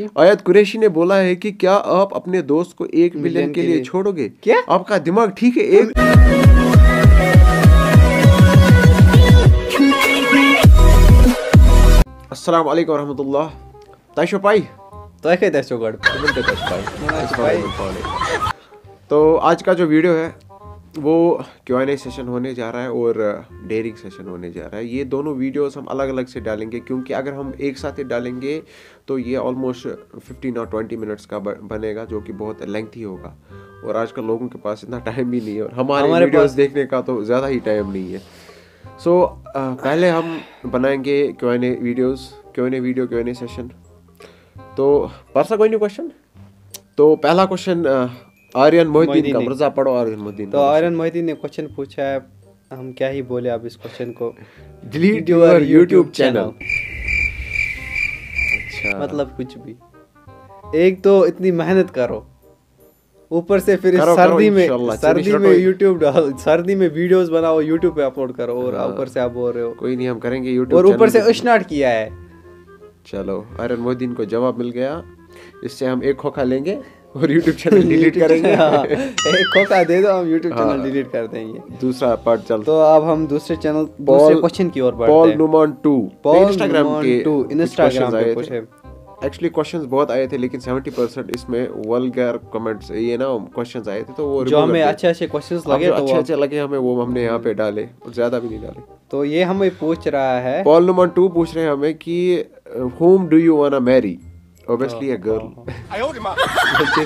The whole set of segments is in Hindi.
कुरैशी। आयत कुरैशी ने बोला है कि क्या आप अपने दोस्त को एक मिलियन के लिए छोड़ोगे? क्या? आपका दिमाग ठीक है? एक अस्सलाम वालेकुम रहमतुल्लाह तय छो पाई तो गड तो आज का जो वीडियो है वो क्यू एन ए सेशन होने जा रहा है और डेयरिंग सेशन होने जा रहा है। ये दोनों वीडियोस हम अलग अलग से डालेंगे क्योंकि अगर हम एक साथ ही डालेंगे तो ये ऑलमोस्ट 15 और 20 मिनट्स का बनेगा जो कि बहुत लेंथी होगा। और आजकल लोगों के पास इतना टाइम भी नहीं है और हमारे, हमारे वीडियोस देखने का तो ज़्यादा ही टाइम नहीं है। सो so, पहले हम बनाएँगे Q N A videos Q N A video Q N A session तो परसा कोई नहीं क्वेश्चन तो पहला क्वेश्चन आर्यन मोहिद्दीन का मिर्ज़ा पढ़ो आर्यन मोहिद्दीन तो आर्यन मोहिद्दीन ने क्वेश्चन पूछा है हम क्या ही बोले अब इस क्वेश्चन को? डिलीट योर यूट्यूब चैनल अच्छा। मतलब कुछ भी। एक तो इतनी मेहनत करो। ऊपर से फिर करो, करो, सर्दी में इंशाल्लाह, सर्दी में यूट्यूब डाल सर्दी में वीडियोस बनाओ यूट्यूब पे अपलोड करो और हाँ। ऊपर से आप बोल रहे हो। कोई नहीं हम करेंगे यूट्यूब और ऊपर से स्टार्ट किया है। चलो आर्यन मोहिद्दीन को जवाब मिल गया। इससे हम एक खोखा लेंगे। और यूट्यूब चैनल डिलीट करेंगे। हाँ, एक खोखा दे दो हम यूट्यूब चैनल हाँ। डिलीट कर देंगे। दूसरा पार्ट चल। तो अब हम दूसरे चैनल दूसरे क्वेश्चन की ओर बढ़ते पॉल हैं। नुमान टू पॉल इंस्टाग्राम के टू, कुछ Instagram questions पे है। एक्चुअली क्वेश्चंस बहुत आए थे लेकिन 70 परसेंट इसमें वल्गर कमेंट्स ये ना क्वेश्चंस आए थे तो वो जो हमें अच्छे अच्छे क्वेश्चंस लगे तो अच्छे अच्छे लगे हमें वो हमने यहाँ पे डाले और ज़्यादा भी नहीं डाले। तो ये हमें पूछ रहा है पॉल नंबर टू पूछ रहे हैं हमें कि whom do you wanna marry obviously a girl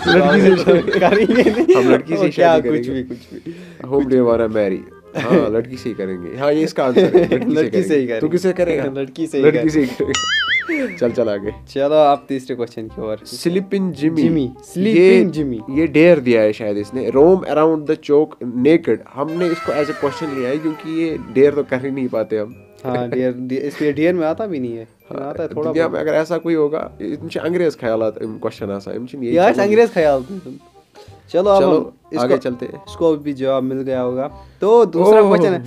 लड़की से करेंगे। नहीं हम लड़की से शादी कुछ। भी कुछ भी। Whom do you wanna marry हाँ लड़की से ही करेंगे। हाँ ये इसका आंसर है। लड़की से ही करेंगे। तू। किसे करेगा? लड़की से ही लड़की से ही करेगा। चल चल आगे। चलो आप तीसरे क्वेश्चन की ओर। Sleeping Jimmy Jimmy, sleeping Jimmy. ये डेयर दिया है शायद इसने। Roam around the chowk naked हमने इसको एज ए क्वेश्चन लिया है क्योंकि ये डेयर तो कर ही नहीं पाते हम। हाँ डियर डियर- इसलिए डियर में आता भी नहीं है। हाँ, आता है थोड़ा दुनिया में बहुत अगर ऐसा कोई होगा इनसे अंग्रेज़ ख्यालात क्वेश्चन आसा इनसे ये यार अंग्रेज़ ख्याल थे तुम चलो अब चलो, हम आगे इसको चलते हैं। इसको भी जवाब मिल गया होगा। तो दूसरा ओह। क्वेश्चन है।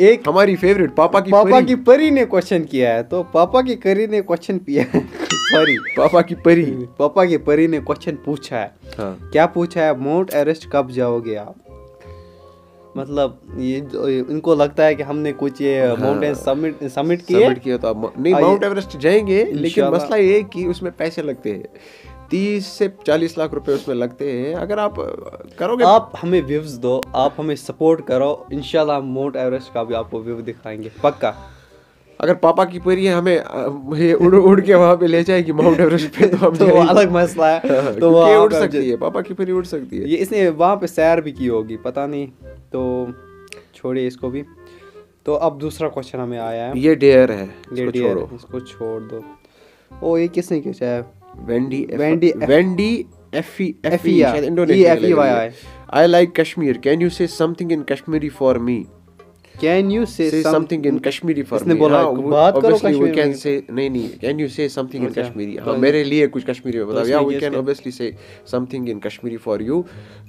एक हमारी फेवरेट पापा की पापा परी। की परी ने क्वेश्चन किया है। तो पापा की करी ने क्वेश्चन किया है। सॉरी पापा की परी। पापा की परी ने क्वेश्चन पूछा है। हाँ। क्या पूछा है? माउंट एवरेस्ट कब जाओगे आप? मतलब ये इनको लगता है कि हमने कुछ ये माउंटेन समिट समिट किए। समिट किया तो आप नहीं माउंट एवरेस्ट जाएँगे लेकिन मसला ये है कि उसमें पैसे लगते हैं। तीस से चालीस लाख रुपए उसमें लगते हैं। अगर आप करोगे आप हमें व्यूज़ दो आप हमें सपोर्ट करो। इनशाला हम माउंट एवरेस्ट का भी आपको व्यू दिखाएँगे पक्का। अगर पापा की परी है हमें ये उड़ उड़ के वहाँ पे ले जाएगी माउंट एवरेस्ट पे तो हम तो अलग मसला है। तो वो उड़ सकती है पापा की परी उड़ सकती है। ये इसने वहाँ पे सैर भी की होगी पता नहीं तो छोड़िए इसको भी। तो अब दूसरा क्वेश्चन हमें आया है। ये डेयर है ये इसको dear, इसको छोड़ दो। ओ ये किसने किया है Wendy Wendy Wendy Effie Effie Indonesia. I like Kashmir can you say something in Kashmiri for me can you say something in Kashmiri for इसने बोला बात करो कश्मीरी वी कैन से नहीं नहीं can you say something in Kashmiri हाँ मेरे लिए कुछ कश्मीरी में बताओ। या we can obviously say something in Kashmiri for you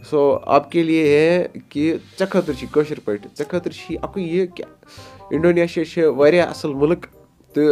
so आपके लिए है कि चखतर छी कशर पट चखतर छी आपको ये क्या इंडोनेशिया छे वारिया असल मुल्क तो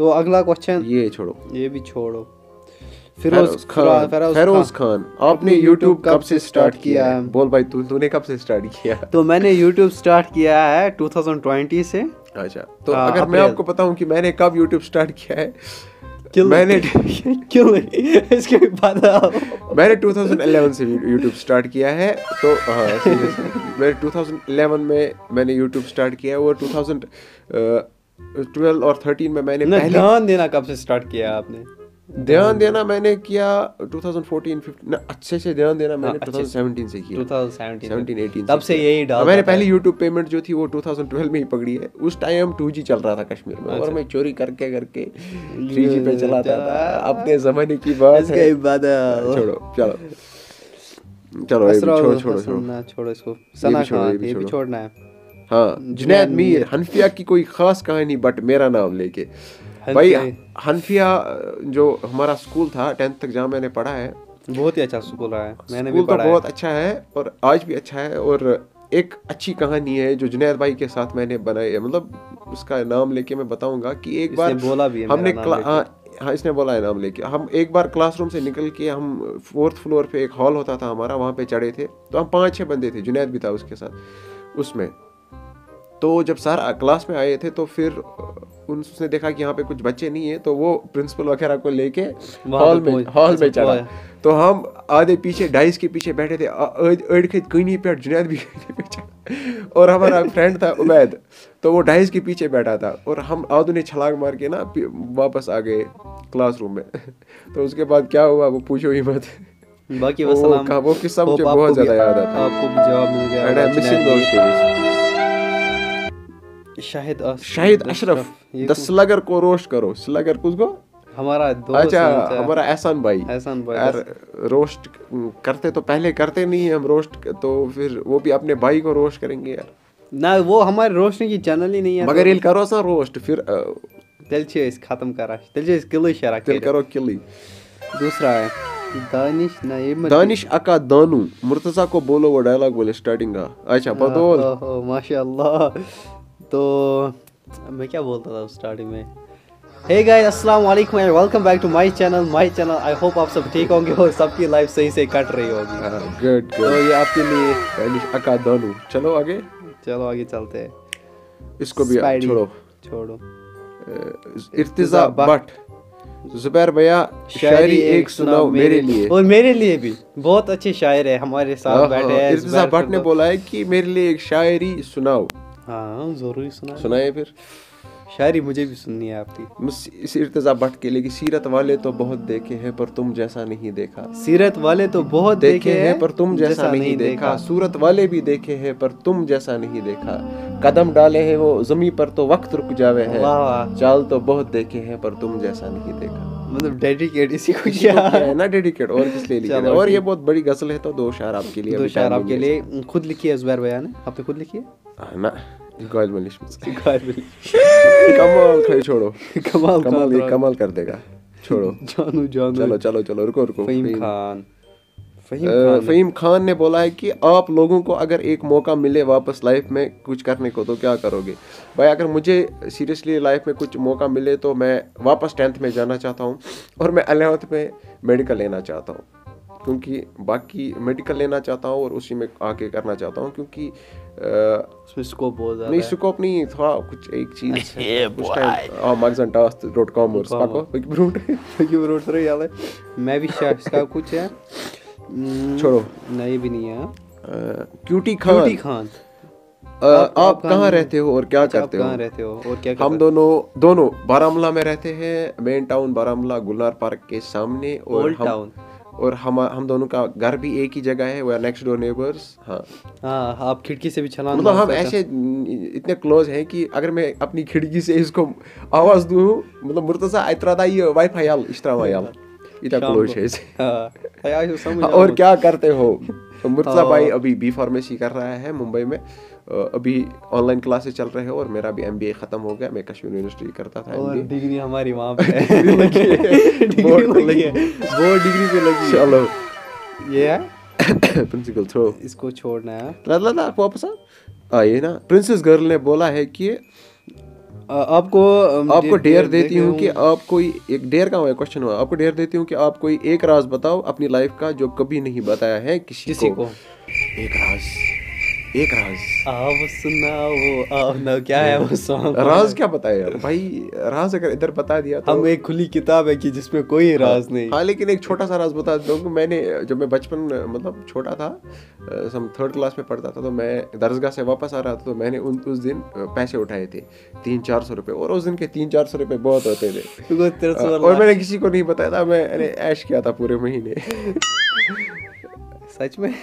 तो अगला क्वेश्चन ये छोड़ो। ये भी छोड़ो। फिरोज खान फिरोज खान। आपने YouTube कब से स्टार्ट किया है? बोल भाई तू तूने कब से स्टार्ट किया? तो मैंने YouTube स्टार्ट किया है 2020 से। अच्छा तो आ, अगर मैं आपको बताऊँ कि मैंने कब YouTube स्टार्ट किया है? मैंने क्यों इसके बाद मैंने 2011 से YouTube स्टार्ट किया है तो हाँ, मैंने 2011 में मैंने YouTube स्टार्ट किया है और 2000 2012 और 13 में मैंने पहले ध्यान देना कब से स्टार्ट किया आपने? ध्यान देना मैंने किया 2014 15 ना अच्छे से ध्यान देना मैंने हाँ, अच्छे से। 2017 से किया। 2017 17 18 तब से। यही डाल मैंने पहली यूट्यूब पेमेंट जो थी वो 2012 में ही पकड़ी है। उस टाइम 2G चल रहा था कश्मीर में और अच्छा। मैं चोरी करके करके 3G पे चलाता था। अपने जमाने की बात है। छोड़ो चलो। चलो छोड़ो छोड़ो छोड़ो। इसको। छोड़ना है। हाँ जुनैद मीर हनफिया की कोई खास कहानी बट मेरा नाम लेके। भाई हनफिया- जो हमारा स्कूल था टेंथ तक जहाँ मैंने पढ़ा है। बहुत ही अच्छा स्कूल रहा है। मैंने भी तो पढ़ा है। बहुत अच्छा है और आज भी अच्छा है और एक अच्छी कहानी है जो जुनैद भाई के साथ मैंने बनाई है। मतलब उसका नाम लेके मैं बताऊँगा कि एक बार बोला भी है हमने। हाँ हाँ इसने बोला है नाम लेके। हम एक बार क्लासरूम से निकल के हम फोर्थ फ्लोर पे एक हॉल होता था हमारा वहाँ पे चढ़े थे। तो हम पाँच छः बंदे थे जुनैद भी था उसके साथ उसमें। तो जब सर क्लास में आए थे तो फिर उन उसने देखा कि यहाँ पे कुछ बच्चे नहीं है तो वो प्रिंसिपल वगैरह को लेके हॉल में हॉल में अच्छा, चढ़ा। तो हम आधे पीछे डाइस के पीछे बैठे थे। अड़ के कहीं पे जुनैद भी पे और हमारा फ्रेंड था उबैद तो वो डाइस के पीछे बैठा था। और हम आधु ने छलांग मार के ना वापस आ गए क्लासरूम में। तो उसके बाद क्या हुआ वो पूछो ही मत। बाकी वो वो किस्सा मुझे बहुत ज़्यादा याद आता। आपको भी जवाब मिल गया। शाहिद शाहिद अशरफ। द स्लगर को रोस्ट करो। स्लगर किसको हमारा दोस्त अच्छा हमारा एहसान भाई। एहसान भाई, यार रोस्ट करते तो पहले करते नहीं है हम रोस्ट तो फिर वो भी अपने भाई को रोस्ट करेंगे यार। ना वो हमारे रोशनी की चैनल ही नहीं है मगर ये करो सा रोस्ट फिर तेल छ इस खत्म करा। तेल छ इस किलो शरा तेल करो किली। दूसरा है दानिश ना ये मत दानिश अका दानू। मुर्तजा को बोलो वो डायलॉग बोले स्टार्टिंग का। अच्छा बदोल। माशाल्लाह। तो मैं क्या बोलता था स्टार्टिंग में? हे गाइस अस्सलाम वालेकुम and welcome back to my channel my channel I hope आप सब ठीक होंगे और सबकी लाइफ सही से कट रही होगी। गुड तो गुड ये आपके लिए अका दानू चलो आगे। चलो आगे चलते हैं। इसको भी छोड़ो। छोड़ो। इर्तिजा भट्ट जुबैर भैया शायरी एक सुनाओ मेरे लिए। और मेरे लिए भी। बहुत अच्छे शायर है हमारे साथ हाँ, बैठे हाँ, हैं इर्तिजा भट्ट ने बोला है कि मेरे लिए एक शायरी सुनाओ। हाँ ज़रूरी सुना सुनाए फिर। शायरी मुझे भी सुननी है आपकी। इस इर्तिजा भट्ट के लिए कि सीरत वाले तो बहुत देखे हैं पर तुम जैसा नहीं देखा। सीरत वाले तो बहुत देखे हैं पर तुम जैसा जैसा नहीं देखा। सूरत वाले भी देखे हैं पर तुम जैसा नहीं देखा। कदम डाले हैं वो जमी पर तो वक्त रुक जावे है। चाल तो बहुत देखे हैं पर तुम जैसा नहीं देखा। मतलब डेडिकेट इसी को किया है ना डेडिकेट और किस लिए लिखा और ये बहुत बड़ी गज़ल है तो दो शायर आपके लिए दो शायर आपके लिए। खुद लिखी है जुबैर भैया ने आपने खुद लिखी है। हाँ, ना। गाइल मलिश में कमाल छोड़ो। कमाल कमाल ये कमाल कर देगा। छोड़ो। जानू जानू। चलो चलो चलो रुको रुको। फहीम। खान। फहीम खान फहीम खान ने बोला है कि आप लोगों को अगर एक मौका मिले वापस लाइफ में कुछ करने को तो क्या करोगे? भाई अगर मुझे सीरियसली लाइफ में कुछ मौका मिले तो मैं वापस टेंथ में जाना चाहता हूँ और मैं अलेवंथ में मेडिकल लेना चाहता हूँ। क्योंकि बाकी मेडिकल लेना चाहता हूँ और उसी में आके करना चाहता हूँ क्योंकि उसमें स्कोप बहुत ज़्यादा नहीं है। स्कोप नहीं था कुछ एक चीज़ उस टाइम task dot com और स्पाको ब्रूट याद है। मैं भी शायद इसका कुछ है। हम्म, छोड़ो। नहीं भी नहीं है। क्यूटी खान ब्यूटी खान आप कहाँ रहते हो और क्या करते हो? कहाँ रहते हो और क्या हम दोनों दोनों बारामूला में रहते हैं main town Baramulla Gulnar park के सामने और ओल्ड टाउन और हम हम दोनों का घर भी एक ही जगह है वो नेक्स्ट डोर नेबर्स हाँ। हाँ आप खिड़की से भी छलांग मतलब हम ऐसे इतने क्लोज हैं कि अगर मैं अपनी खिड़की से इसको आवाज़ दूँ मतलब मुर्तजा इतरा ये वाईफाई याल इस्त्रा याल इतना क्लोज है इसे। हाँ आओ। और क्या करते हो? तो मुर्तजा हाँ। भाई अभी बी फार्मेसी कर रहा है मुंबई में। अभी ऑनलाइन क्लासेस चल रहे हैं और मेरा भी एमबीए खत्म हो गया। मैं कश्मीर यूनिवर्सिटी करता था और डिग्री हमारी वहाँ पे डिग्री लगी है। डिग्री बोर्ड लगी है। बोर्ड डिग्री पे लगी चलो। ये है? प्रिंसिपल थ्रो इसको छोड़ना है। ला ला ला वापस आ। आ, ये ना प्रिंसेस गर्ल ने बोला है कि आपको आपको डेयर देती हूँ कि आप कोई एक डेयर का क्वेश्चन हुआ। आपको डेयर देती हूँ कि आप कोई एक राज बताओ अपनी लाइफ का जो कभी नहीं बताया है किसी, किसी को। को। एक राज। एक राज। आओ सुनाओ आओ ना क्या है वो सॉन्ग राज क्या बताया यार? भाई राज अगर इधर बता दिया तो हम एक खुली किताब है कि जिसमें कोई राज नहीं। हाँ लेकिन एक छोटा सा राज बता देता कि मैंने जब मैं बचपन मतलब छोटा था हम थर्ड क्लास में पढ़ता था तो मैं दरसगाह से वापस आ रहा था तो मैंने उन उस दिन पैसे उठाए थे तीन चार सौ रुपये और उस दिन के तीन चार सौ रुपये बहुत होते थे। और मैंने किसी को नहीं बताया था मैंने ऐश किया था पूरे महीने। सच में?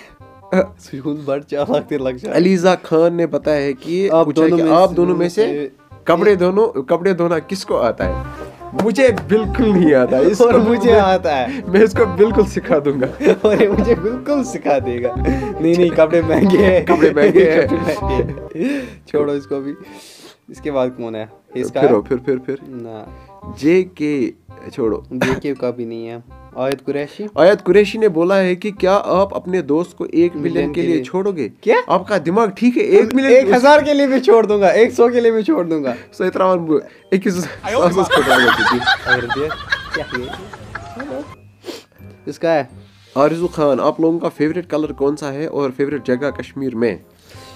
अलीजा खान ने बताया है कि आप दोनों में आप दोनों में से कपड़े दोनों कपड़े धोना किसको आता है? मुझे बिल्कुल नहीं आता। इसको और मुझे आता है। मैं इसको बिल्कुल सिखा दूँगा। और ये मुझे बिल्कुल सिखा देगा। नहीं नहीं कपड़े महँगे हैं। कपड़े महँगे हैं। छोड़ो इसको भी इसके बाद कौन है? इसका फिर फिर फिर फिर। ना। जे के छोड़ो। देखिए का भी नहीं है। आयत कुरैशी। आयत कुरैशी ने बोला है कि क्या आप अपने दोस्त को एक मिलियन के लिए छोड़ोगे? क्या? आपका दिमाग ठीक है? एक मिलियन एक हज़ार के लिए भी छोड़ दूँगा एक सौ के लिए भी छोड़ दूँगा। सही तरह इक्कीस। इसका है। आरिजू खान आप लोगों का फेवरेट कलर कौन सा है और फेवरेट जगह कश्मीर में?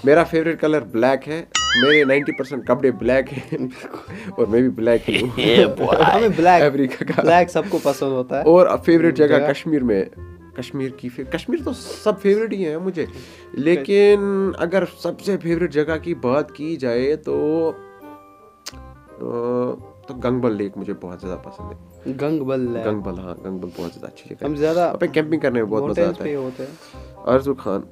मेरा फेवरेट कलर ब्लैक है। मेरे 90 परसेंट कपड़े ब्लैक हैं और मैं भी ब्लैक ही हूँ। हमें ब्लैक अफ्रीका का। ब्लैक सबको पसंद होता है। और फेवरेट जगह? कश्मीर में कश्मीर की फे- कश्मीर तो सब फेवरेट ही है मुझे। लेकिन अगर सबसे फेवरेट जगह की बात की जाए तो तो गंगबल लेक मुझे बहुत ज़्यादा पसंद है। गंगबल गंगबल हाँ गंगबल बहुत ज़्यादा अच्छी जगह हम ज़्यादा कैंपिंग करने में बहुत मज़ा आता है। होते खान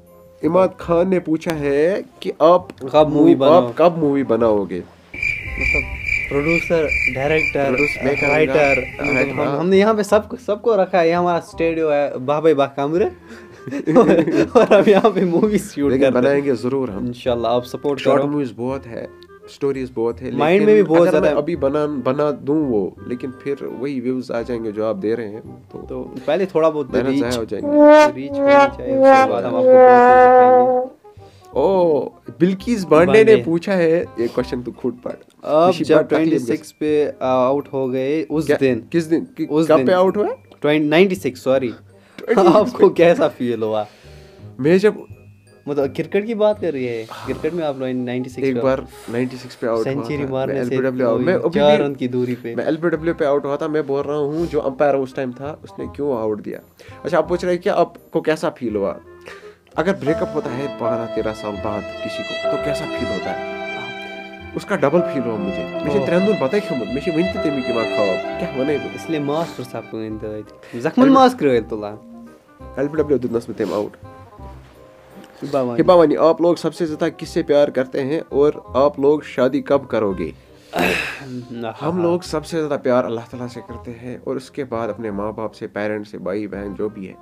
इमाद खान ने पूछा है कि आप कब मूवी आप कब मूवी बनाओगे? मतलब प्रोड्यूसर डायरेक्टर राइटर। हमने यहाँ पे सब सबको रखा है। ये हमारा स्टूडियो है बाबा बा कमरे और हम यहाँ पे मूवी शूट बनाएँगे ज़रूर हम। इंशाल्लाह आप सपोर्ट शॉर्ट करो। मूवीज़ बहुत है। स्टोरीज बहुत है Mind में भी बहुत ज्यादा- अभी बना बना दूँ वो लेकिन फिर वही व्यूज़ आ जाएँगे जो आप दे रहे हैं तो तो पहले थोड़ा बहुत रीच जाया हो जाएँगे। रीच होनी चाहिए उसके बाद हम आपको ओ बिल्किस बांडे ने पूछा है ये क्वेश्चन तू खुद पढ़ अब जब 26 पे आउट हो गए उस क्या- दिन। किस दिन? कि, उस कब दिन। पे आउट हुआ 96 सॉरी आपको कैसा फील हुआ? मैं जब मतलब क्रिकेट की बात कर रही है। क्रिकेट में आप लोग 96 एक बार 96 पे आउट हुआ सेंचुरी मारने से LBW आउट मैं अभी चार रन की दूरी पे। मैं एलबीडब्ल्यू पे आउट हुआ था। मैं बोल रहा हूँ जो अंपायर उस टाइम था उसने क्यों आउट दिया? अच्छा आप पूछ रहे हैं कि आपको कैसा फील हुआ? अगर ब्रेकअप होता है बारह तेरह साल बाद किसी को तो कैसा फील होता है? उसका डबल फील हुआ मुझे। मुझे पता है क्यों मुझे? वही ते मी किमा खाओ। क्या वने इसलिए मास्टर साहब को इन जखमन मास कर तुला एलबीडब्ल्यू दिनस में तेम आउट। हिबा वानी आप लोग सबसे ज़्यादा किससे प्यार करते हैं और आप लोग शादी कब करोगे? हम लोग सबसे ज़्यादा प्यार अल्लाह ताला से करते हैं और उसके बाद अपने माँ बाप से पेरेंट्स से भाई बहन जो भी है।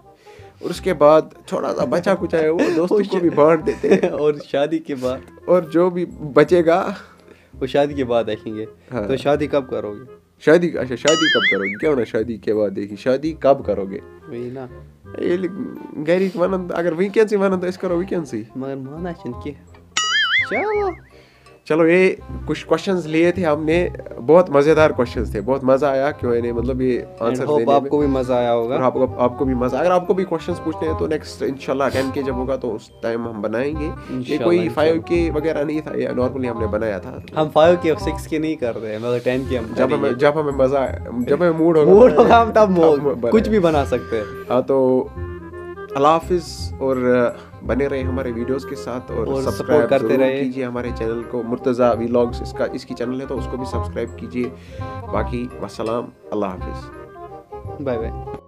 और उसके बाद थोड़ा सा बचा कुचा है वो दोस्तों को भी बांट देते हैं। और शादी के बाद। और जो भी बचेगा वो शादी के बाद देखेंगे। हाँ। तो शादी कब करोगे? शादी अच्छा शादी कब करोगे? क्या होना शादी के बाद? देखी शादी कब करोगे? वही ना। ये गैरी वन अगर वीकेंड वन तो इस करो से मगर माना चिंकी चलो। चलो ये कुछ क्वेश्चंस लिए थे हमने बहुत मज़ेदार क्वेश्चंस थे बहुत मज़ा आया क्यों इन्हें मतलब ये आंसर देने में। आपको भी मज़ा आया होगा। आपको आपको भी मज़ा अगर आपको भी क्वेश्चंस पूछने हैं तो नेक्स्ट इंशाल्लाह 10 के जब होगा तो उस टाइम हम बनाएँगे। ये कोई 5 के वगैरह नहीं था ये नॉर्मली हमने बनाया था। हम फाइव के और सिक्स के नहीं कर रहे हैं मगर टेन के हम जब हमें जब हमें मज़ा जब हमें मूड होगा मूड होगा हम तब कुछ भी बना सकते हैं। हाँ तो अल्लाह हाफिज और बने रहे हमारे वीडियोस के साथ और, और सब्सक्राइब करते रहे। कीजिए हमारे चैनल को। मुर्तज़ा व्लॉग्स इसका इसकी चैनल है तो उसको भी सब्सक्राइब कीजिए। बाकी वसलाम अल्लाह हाफिज़। Bye bye